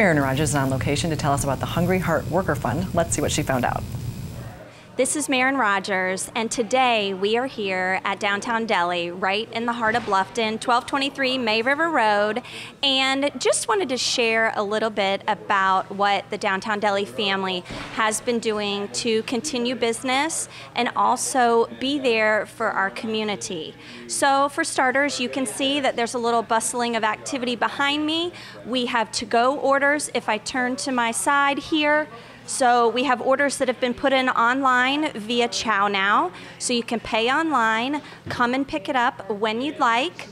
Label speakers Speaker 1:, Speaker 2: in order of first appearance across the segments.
Speaker 1: Maren Rogers is on location to tell us about the Hungry Heart Worker Fund. Let's see what she found out.
Speaker 2: This is Maren Rogers, and today we are here at downtown Deli, right in the heart of Bluffton, 1223 May River Road, and just wanted to share a little bit about what the downtown Deli family has been doing to continue business and also be there for our community. So, for starters, you can see that there's a little bustling of activity behind me. We have to go orders. If I turn to my side here, so we have orders that have been put in online via ChowNow. So you can pay online, come and pick it up when you'd like.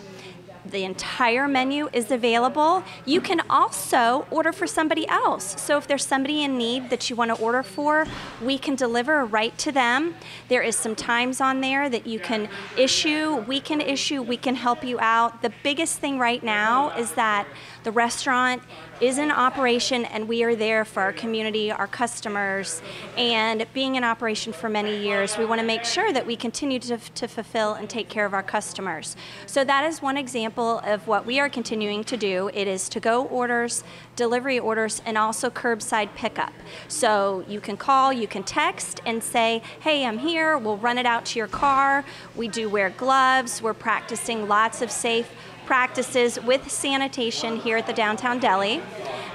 Speaker 2: The entire menu is available. You can also order for somebody else. So if there's somebody in need that you want to order for, we can deliver right to them. There is some times on there that you can issue, we can issue, we can help you out. The biggest thing right now is that the restaurant is in operation and we are there for our community, our customers, and being in operation for many years, we want to make sure that we continue to, to fulfill and take care of our customers. So that is one example of what we are continuing to do. It is to go orders, delivery orders, and also curbside pickup. So you can call, you can text and say, hey, I'm here, we'll run it out to your car. We do wear gloves, we're practicing lots of safe practices with sanitation here at the downtown Deli.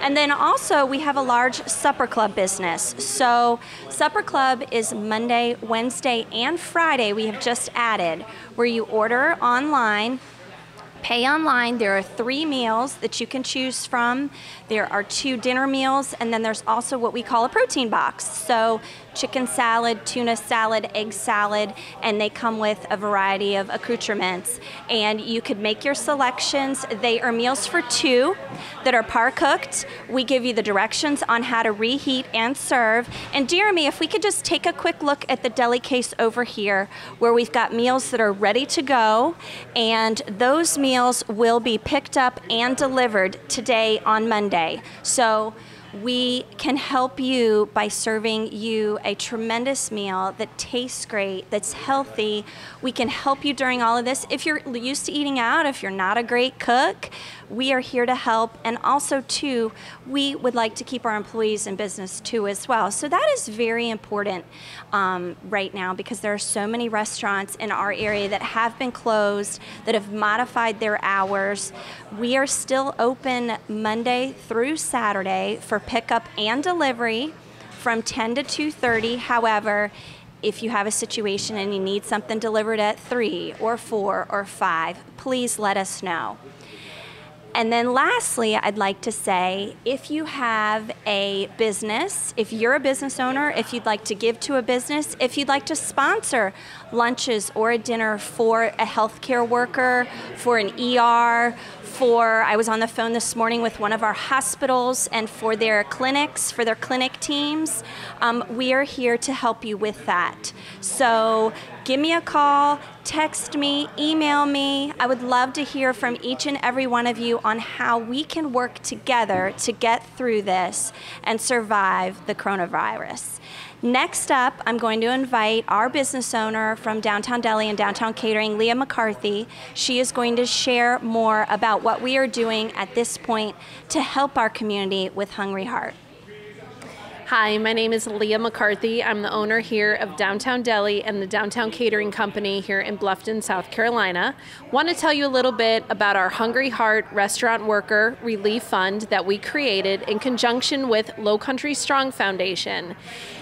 Speaker 2: And then also we have a large supper club business. So supper club is Monday, Wednesday, and Friday we have just added where you order online pay online. There are three meals that you can choose from. There are two dinner meals, and then there's also what we call a protein box. So, chicken salad, tuna salad, egg salad, and they come with a variety of accoutrements. And you could make your selections. They are meals for two that are par cooked. We give you the directions on how to reheat and serve. And, Jeremy, if we could just take a quick look at the deli case over here, where we've got meals that are ready to go, and those meals will be picked up and delivered today on Monday. So we can help you by serving you a tremendous meal that tastes great, that's healthy. We can help you during all of this. If you're used to eating out, if you're not a great cook, we are here to help. And also, too, we would like to keep our employees in business too as well. So that is very important um, right now because there are so many restaurants in our area that have been closed, that have modified their hours. We are still open Monday through Saturday for pickup and delivery from 10 to 2:30. However, if you have a situation and you need something delivered at 3 or 4 or 5, please let us know. And then lastly, I'd like to say if you have a business, if you're a business owner, if you'd like to give to a business, if you'd like to sponsor lunches or a dinner for a healthcare worker, for an ER, for I was on the phone this morning with one of our hospitals and for their clinics, for their clinic teams. Um, we are here to help you with that. So give me a call, text me, email me. I would love to hear from each and every one of you on how we can work together to get through this and survive the coronavirus. Next up, I'm going to invite our business owner from Downtown Deli and Downtown Catering, Leah McCarthy. She is going to share more about what we are doing at this point to help our community with Hungry Heart.
Speaker 3: Hi, my name is Leah McCarthy. I'm the owner here of Downtown Deli and the Downtown Catering Company here in Bluffton, South Carolina. Want to tell you a little bit about our Hungry Heart Restaurant Worker Relief Fund that we created in conjunction with Lowcountry Strong Foundation.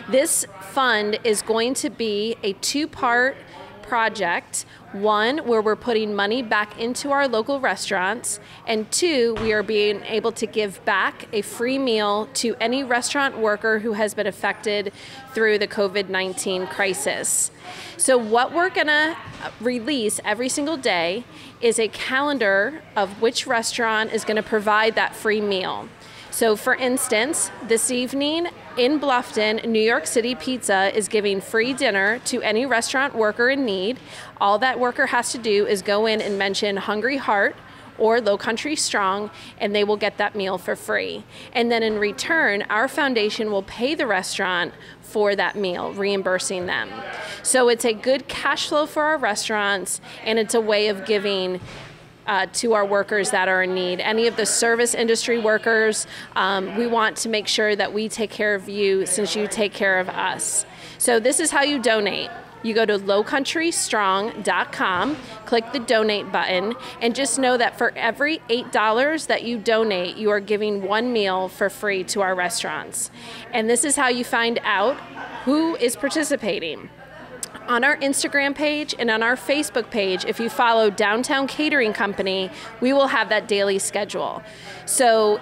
Speaker 3: This fund is going to be a two part project one, where we're putting money back into our local restaurants, and two, we are being able to give back a free meal to any restaurant worker who has been affected through the COVID 19 crisis. So, what we're gonna uh, release every single day is a calendar of which restaurant is gonna provide that free meal. So, for instance, this evening in Bluffton, New York City Pizza is giving free dinner to any restaurant worker in need. All that worker has to do is go in and mention Hungry Heart or Lowcountry Strong, and they will get that meal for free. And then in return, our foundation will pay the restaurant for that meal, reimbursing them. So it's a good cash flow for our restaurants, and it's a way of giving uh, to our workers that are in need. Any of the service industry workers, um, we want to make sure that we take care of you since you take care of us. So, this is how you donate. You go to lowcountrystrong.com, click the donate button, and just know that for every $8 that you donate, you are giving one meal for free to our restaurants. And this is how you find out who is participating on our Instagram page and on our Facebook page, if you follow Downtown Catering Company, we will have that daily schedule. So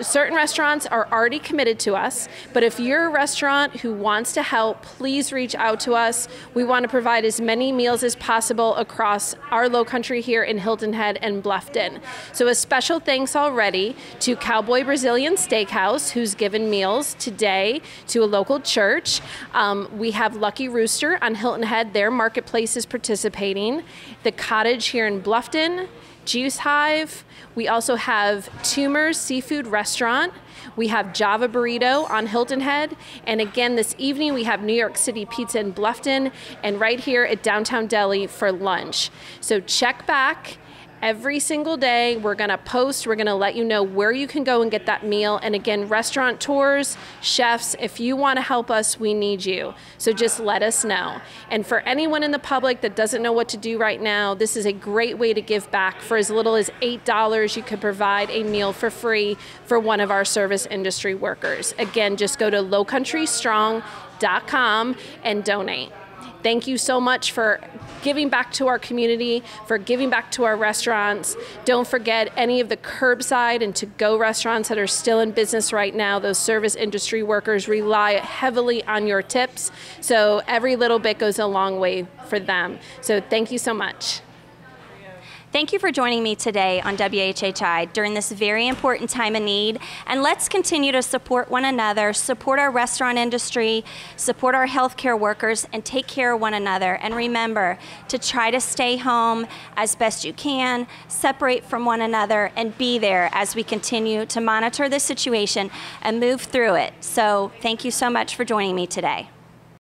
Speaker 3: certain restaurants are already committed to us, but if you're a restaurant who wants to help, please reach out to us. We want to provide as many meals as possible across our low country here in Hilton Head and Bluffton. So a special thanks already to Cowboy Brazilian Steakhouse, who's given meals today to a local church. Um, we have Lucky Rooster on Hilton Head, their marketplace is participating. The Cottage here in Bluffton, Juice Hive. We also have Toomer's Seafood Restaurant. We have Java Burrito on Hilton Head. And again, this evening we have New York City Pizza in Bluffton and right here at Downtown Deli for lunch. So check back Every single day, we're going to post, we're going to let you know where you can go and get that meal. And again, restaurant tours, chefs, if you want to help us, we need you. So just let us know. And for anyone in the public that doesn't know what to do right now, this is a great way to give back. For as little as $8, you could provide a meal for free for one of our service industry workers. Again, just go to lowcountrystrong.com and donate. Thank you so much for giving back to our community, for giving back to our restaurants. Don't forget any of the curbside and to go restaurants that are still in business right now. Those service industry workers rely heavily on your tips. So every little bit goes a long way for them. So thank you so much.
Speaker 2: Thank you for joining me today on WHHI during this very important time of need. And let's continue to support one another, support our restaurant industry, support our healthcare workers, and take care of one another. And remember to try to stay home as best you can, separate from one another, and be there as we continue to monitor the situation and move through it. So, thank you so much for joining me today.